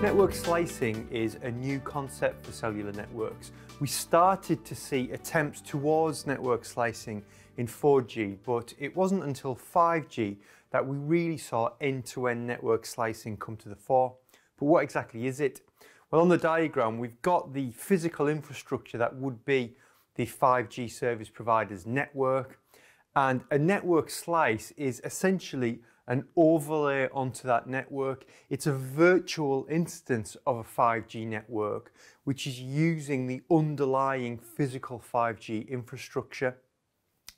Network slicing is a new concept for cellular networks. We started to see attempts towards network slicing in 4G, but it wasn't until 5G that we really saw end-to-end -end network slicing come to the fore. But what exactly is it? Well, on the diagram, we've got the physical infrastructure that would be the 5G service provider's network. And a network slice is essentially an overlay onto that network. It's a virtual instance of a 5G network, which is using the underlying physical 5G infrastructure.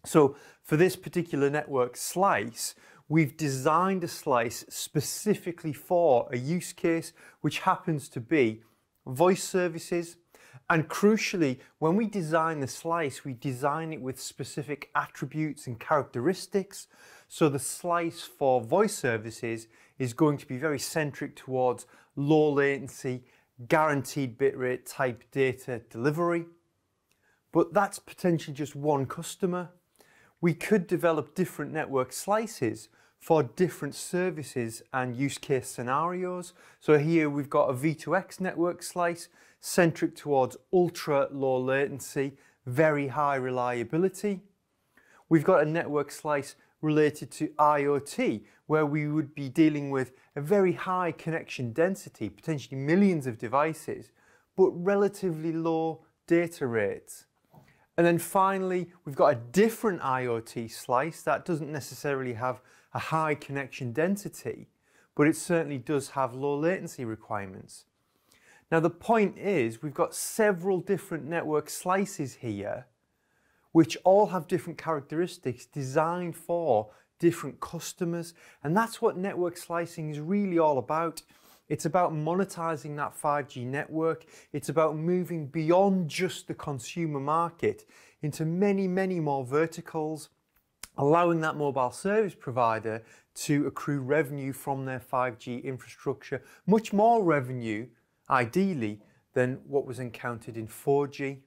So for this particular network slice, we've designed a slice specifically for a use case, which happens to be voice services, and crucially, when we design the slice, we design it with specific attributes and characteristics. So the slice for voice services is going to be very centric towards low latency, guaranteed bitrate type data delivery. But that's potentially just one customer. We could develop different network slices for different services and use case scenarios. So here we've got a V2X network slice centric towards ultra low latency, very high reliability. We've got a network slice related to IoT, where we would be dealing with a very high connection density, potentially millions of devices, but relatively low data rates. And then finally, we've got a different IoT slice that doesn't necessarily have a high connection density, but it certainly does have low latency requirements. Now the point is we've got several different network slices here which all have different characteristics designed for different customers and that's what network slicing is really all about. It's about monetizing that 5G network. It's about moving beyond just the consumer market into many, many more verticals, allowing that mobile service provider to accrue revenue from their 5G infrastructure, much more revenue ideally than what was encountered in 4G.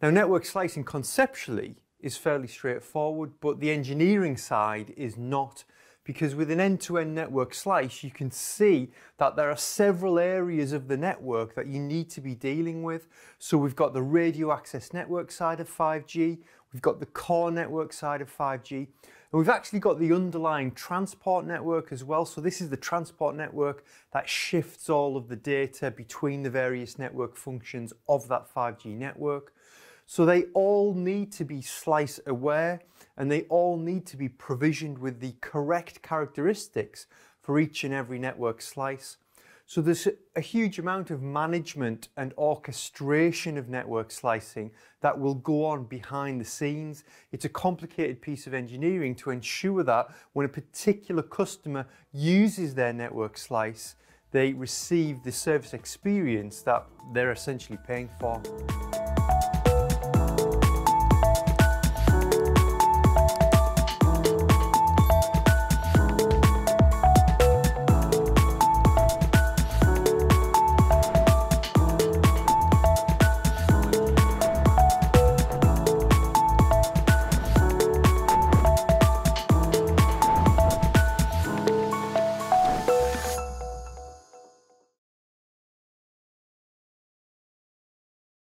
Now network slicing conceptually is fairly straightforward, but the engineering side is not because with an end-to-end -end network slice, you can see that there are several areas of the network that you need to be dealing with. So we've got the radio access network side of 5G, we've got the core network side of 5G, and we've actually got the underlying transport network as well. So this is the transport network that shifts all of the data between the various network functions of that 5G network. So they all need to be slice aware and they all need to be provisioned with the correct characteristics for each and every network slice. So there's a huge amount of management and orchestration of network slicing that will go on behind the scenes. It's a complicated piece of engineering to ensure that when a particular customer uses their network slice, they receive the service experience that they're essentially paying for.